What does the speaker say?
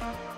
Bye.